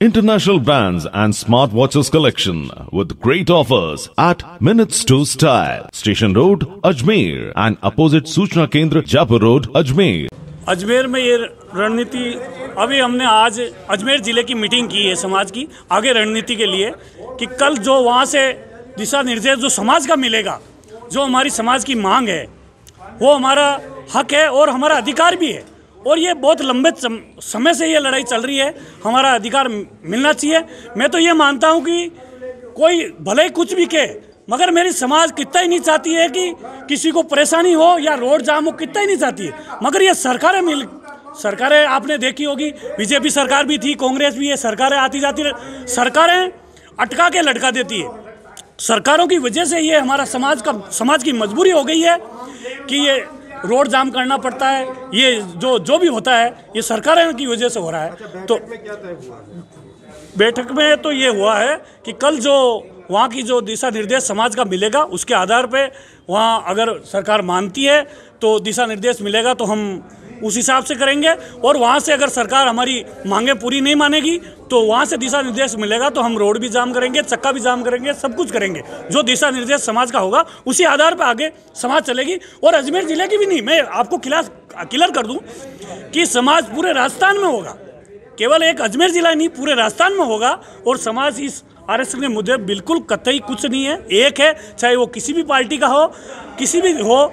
International brands and smartwatches collection with great offers at Minutes to Style, Station Road, Ajmer and opposite Suchna Kendra, Jaipur Road, Ajmer. Ajmer में ये रणनीति अभी हमने आज अजमेर ज़िले की मीटिंग की है समाज की आगे रणनीति के लिए कि कल जो वहाँ से दिशा निर्देश जो समाज का मिलेगा जो हमारी समाज की मांग है वो हमारा हक है और हमारा अधिकार भी है और ये बहुत लंबे समय से ये लड़ाई चल रही है। हमारा अधिकार मिलना चाहिए। मैं तो ये मानता हूँ कि कोई भले ही कुछ भी कहे, मगर मेरी समाज कितना ही नहीं चाहती है कि किसी को परेशानी हो या रोड जाम हो, कितना ही नहीं चाहती है। मगर ये सरकारें मिल, सरकारें आपने देखी होगी, बीजेपी सरकार भी थी, कांग्रेस भी है, सरकारें आती जाती सरकारें अटका के लटका देती है। सरकारों की वजह से ये हमारा समाज का, समाज की मजबूरी हो गई है कि ये रोड जाम करना पड़ता है ये जो जो भी होता है ये सरकारों की वजह से हो रहा है। तो बैठक में तो ये हुआ है कि कल जो वहाँ की जो दिशा निर्देश समाज का मिलेगा उसके आधार पे वहाँ अगर सरकार मानती है तो दिशा निर्देश मिलेगा तो हम उस हिसाब से करेंगे और वहाँ से अगर सरकार हमारी मांगे पूरी नहीं मानेगी तो वहाँ से दिशा निर्देश मिलेगा तो हम रोड भी जाम करेंगे, चक्का भी जाम करेंगे, सब कुछ करेंगे। जो दिशा निर्देश समाज का होगा, उसी आधार पर आगे समाज चलेगी। और अजमेर ज़िले की भी नहीं, मैं आपको खिलाफ क्लियर कर दूँ कि समाज पूरे राजस्थान में होगा। केवल एक अजमेर जिला नहीं, पूरे राजस्थान में होगा और समाज इस आरक्षण के मुद्दे बिल्कुल कतई कुछ नहीं है। एक है, चाहे वो किसी भी पार्टी का हो, किसी भी हो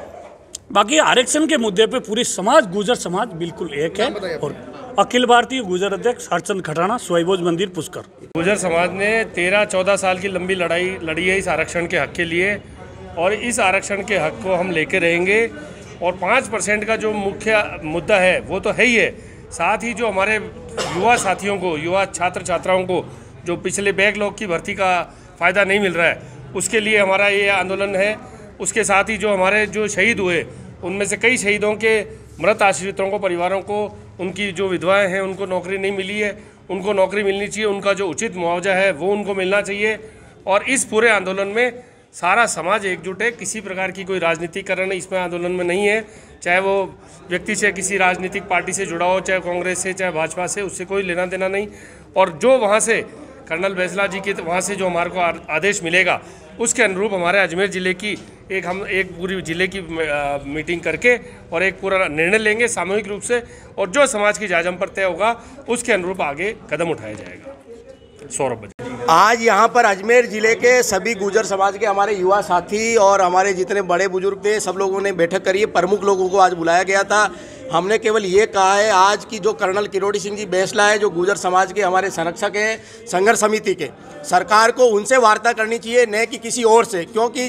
बाकी आरक्षण के मुद्दे पे पूरी समाज गुजर समाज बिल्कुल एक है। और अखिल भारतीय गुजर अध्यक्ष हरचंद खटाना स्वयंभोज मंदिर पुष्कर। गुजर समाज ने तेरह चौदह साल की लंबी लड़ाई लड़ी है इस आरक्षण के हक के लिए। और इस आरक्षण के हक को हम लेके रहेंगे। और पाँच परसेंट का जो मुख्य मुद्दा है वो तो है ही है। साथ ही जो हमारे युवा साथियों को युवा छात्र छात्राओं को जो पिछले बैकलॉग की भर्ती का फ़ायदा नहीं मिल रहा है उसके लिए हमारा ये आंदोलन है। उसके साथ ही जो हमारे जो शहीद हुए, उनमें से कई शहीदों के मृत आश्रितों को, परिवारों को, उनकी जो विधवाएँ हैं, उनको नौकरी नहीं मिली है। उनको नौकरी मिलनी चाहिए, उनका जो उचित मुआवजा है, वो उनको मिलना चाहिए। और इस पूरे आंदोलन में सारा समाज एकजुट है। किसी प्रकार की कोई राजनीतिकरण इसमें आंदोलन में नहीं है। चाहे वो व्यक्ति से किसी राजनीतिक पार्टी से जुड़ा हो, चाहे कांग्रेस से, चाहे भाजपा से, उससे कोई लेना देना नहीं। और जो वहाँ से कर्नल बैसला जी के, वहाँ से जो हमारे को आदेश मिलेगा उसके अनुरूप हमारे अजमेर ज़िले की एक हम, एक पूरी ज़िले की मीटिंग करके और एक पूरा निर्णय लेंगे सामूहिक रूप से और जो समाज की जाजम पर तय होगा, उसके अनुरूप आगे कदम उठाया जाएगा। सौरभ आज यहाँ पर अजमेर ज़िले के सभी गुजर समाज के हमारे युवा साथी और हमारे जितने बड़े बुज़ुर्ग थे, सब लोगों ने बैठक करी। है प्रमुख लोगों को आज बुलाया गया था। हमने केवल ये कहा है, आज की जो कर्नल किरोड़ी सिंह जी बैसला है, जो गुजर समाज के हमारे संरक्षक हैं, संघर्ष समिति के, सरकार को उनसे वार्ता करनी चाहिए, न कि किसी और से, क्योंकि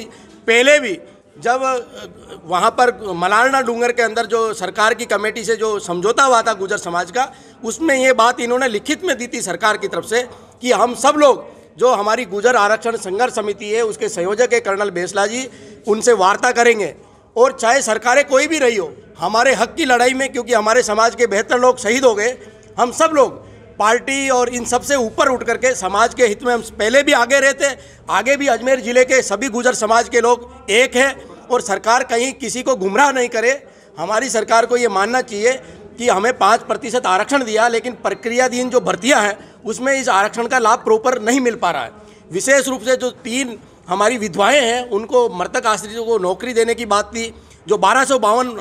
पहले भी जब वहाँ पर मलारना डूंगर के अंदर जो सरकार की कमेटी से जो समझौता हुआ था गुजर समाज का, उसमें ये बात इन्होंने लिखित में दी थी सरकार की तरफ़ से, कि हम सब लोग, जो हमारी गुजर आरक्षण संघर्ष समिति है, उसके संयोजक है कर्नल बेसला जी, उनसे वार्ता करेंगे। और चाहे सरकारें कोई भी रही हो, हमारे हक की लड़ाई में, क्योंकि हमारे समाज के बेहतर लोग शहीद हो गए, हम सब लोग पार्टी और इन सबसे ऊपर उठ करके समाज के हित में हम पहले भी आगे रहते आगे भी अजमेर ज़िले के सभी गुजर समाज के लोग एक हैं और सरकार कहीं किसी को गुमराह नहीं करे। हमारी सरकार को ये मानना चाहिए कि हमें पाँच प्रतिशत आरक्षण दिया, लेकिन प्रक्रियाधीन जो भर्तियाँ हैं, उसमें इस आरक्षण का लाभ प्रॉपर नहीं मिल पा रहा है। विशेष रूप से जो तीन हमारी विधवाएँ हैं, उनको मृतक आश्रितों को नौकरी देने की बात थी, जो बारह सौ बावन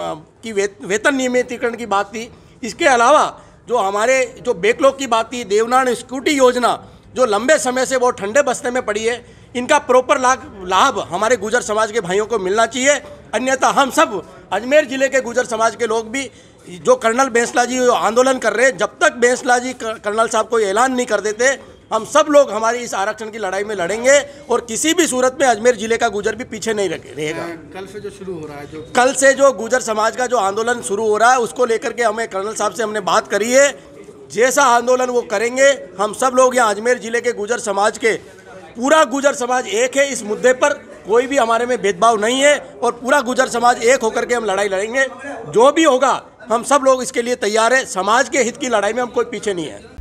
की वेतन नियमितीकरण की बात थी। इसके अलावा जो हमारे, जो बेकलॉग की बात थी देवनारायण स्कूटी योजना, जो लंबे समय से वो ठंडे बस्ते में पड़ी है, इनका प्रॉपर लाभ लाभ हमारे गुजर समाज के भाइयों को मिलना चाहिए। अन्यथा हम सब अजमेर ज़िले के गुजर समाज के लोग भी, जो कर्नल बेंसला जी आंदोलन कर रहे हैं, जब तक बेंसला जी कर्नल साहब को ऐलान नहीं कर देते हम सब लोग हमारी इस आरक्षण की लड़ाई में लड़ेंगे और किसी भी सूरत में अजमेर ज़िले का गुजर भी पीछे नहीं रहेगा। कल से जो शुरू हो रहा है जो कल से जो गुजर समाज का जो आंदोलन शुरू हो रहा है उसको लेकर के हमें कर्नल साहब से हमने बात करी है। जैसा आंदोलन वो करेंगे हम सब लोग यहाँ अजमेर ज़िले के गुजर समाज के पूरा गुजर समाज एक है इस मुद्दे पर कोई भी हमारे में भेदभाव नहीं है और पूरा गुजर समाज एक होकर के हम लड़ाई लड़ेंगे। जो भी होगा हम सब लोग इसके लिए तैयार है। समाज के हित की लड़ाई में हम कोई पीछे नहीं है।